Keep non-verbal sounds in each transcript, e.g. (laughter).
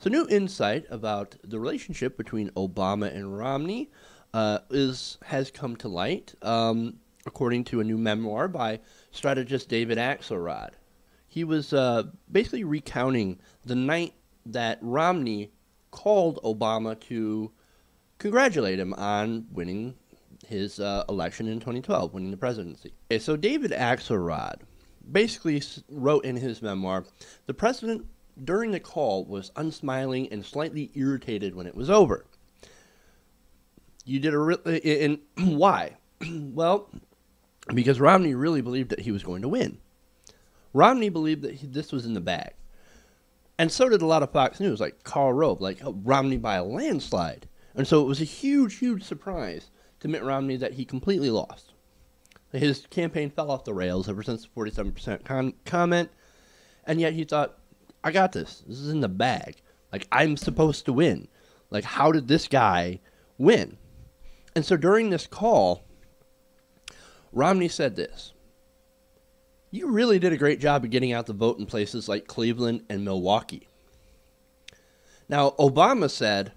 So, new insight about the relationship between Obama and Romney uh, is has come to light, um, according to a new memoir by strategist David Axelrod. He was uh, basically recounting the night that Romney called Obama to congratulate him on winning his uh, election in 2012, winning the presidency. Okay, so David Axelrod basically wrote in his memoir the president during the call was unsmiling and slightly irritated when it was over. You did a re- uh, and (clears throat) why? (clears throat) well, because Romney really believed that he was going to win. Romney believed that he, this was in the bag. And so did a lot of Fox News, like Karl Rove, like oh, Romney by a landslide. And so it was a huge, huge surprise to Mitt Romney that he completely lost. His campaign fell off the rails ever since the 47% con- comment, and yet he thought, I got this. This is in the bag. Like, I'm supposed to win. Like, how did this guy win? And so during this call, Romney said this You really did a great job of getting out the vote in places like Cleveland and Milwaukee. Now, Obama said,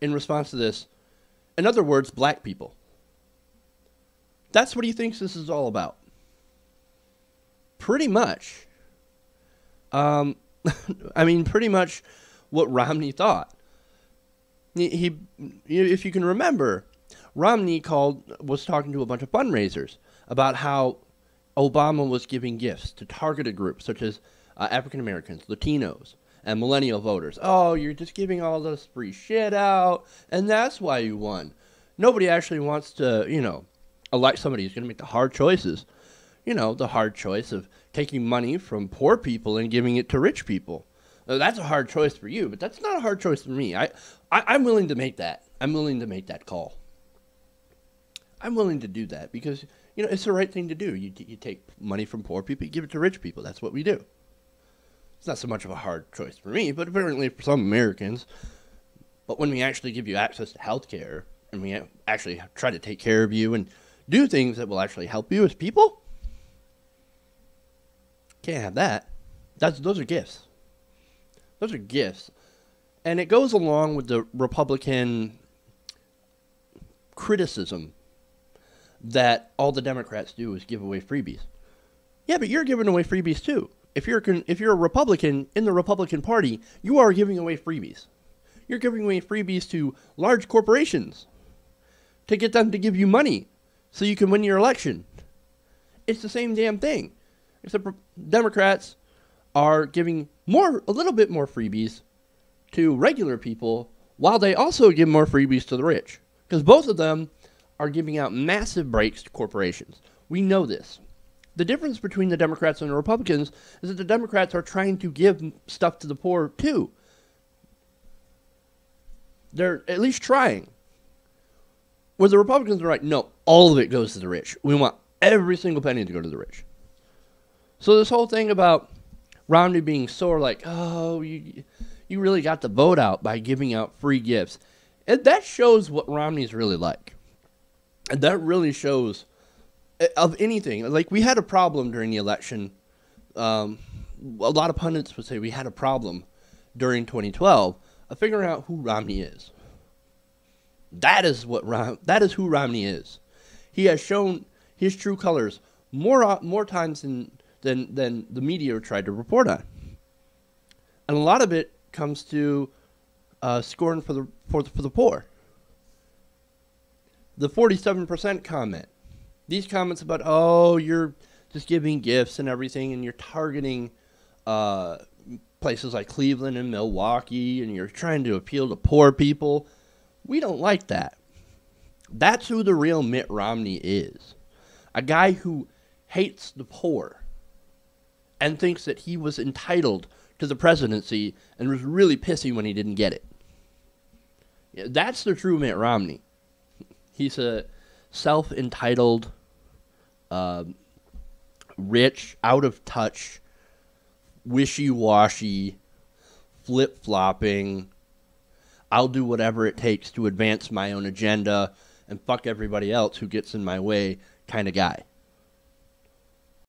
in response to this, in other words, black people. That's what he thinks this is all about. Pretty much. Um, (laughs) I mean, pretty much what Romney thought. He, he, if you can remember, Romney called was talking to a bunch of fundraisers about how Obama was giving gifts to targeted groups such as uh, African Americans, Latinos, and millennial voters. Oh, you're just giving all this free shit out, and that's why you won. Nobody actually wants to, you know, elect somebody who's going to make the hard choices. You know, the hard choice of taking money from poor people and giving it to rich people. Now, that's a hard choice for you, but that's not a hard choice for me. I, I, I'm willing to make that. I'm willing to make that call. I'm willing to do that because you know it's the right thing to do. You you take money from poor people, you give it to rich people. That's what we do. It's not so much of a hard choice for me, but apparently for some Americans. But when we actually give you access to health care and we actually try to take care of you and do things that will actually help you as people, can't have that. That's those are gifts. Those are gifts. And it goes along with the Republican criticism that all the Democrats do is give away freebies. Yeah, but you're giving away freebies too. If you're if you're a Republican in the Republican Party, you are giving away freebies. You're giving away freebies to large corporations to get them to give you money so you can win your election. It's the same damn thing. Except Democrats are giving more a little bit more freebies to regular people while they also give more freebies to the rich. Because both of them are giving out massive breaks to corporations. We know this. The difference between the Democrats and the Republicans is that the Democrats are trying to give stuff to the poor too. They're at least trying. Where the Republicans are like, no, all of it goes to the rich. We want every single penny to go to the rich. So this whole thing about Romney being sore, like, oh, you, you really got the vote out by giving out free gifts. And that shows what Romney's really like. And that really shows eh, of anything. Like we had a problem during the election. Um, a lot of pundits would say we had a problem during 2012 of figuring out who Romney is. That is what Rom- that is who Romney is. He has shown his true colors more more times than than than the media tried to report on, and a lot of it comes to uh, for the for the, for the poor the 47% comment. These comments about, oh, you're just giving gifts and everything, and you're targeting uh, places like Cleveland and Milwaukee, and you're trying to appeal to poor people. We don't like that. That's who the real Mitt Romney is a guy who hates the poor and thinks that he was entitled to the presidency and was really pissy when he didn't get it. That's the true Mitt Romney. He's a self entitled, uh, rich, out of touch, wishy washy, flip flopping, I'll do whatever it takes to advance my own agenda and fuck everybody else who gets in my way kind of guy.